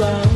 around.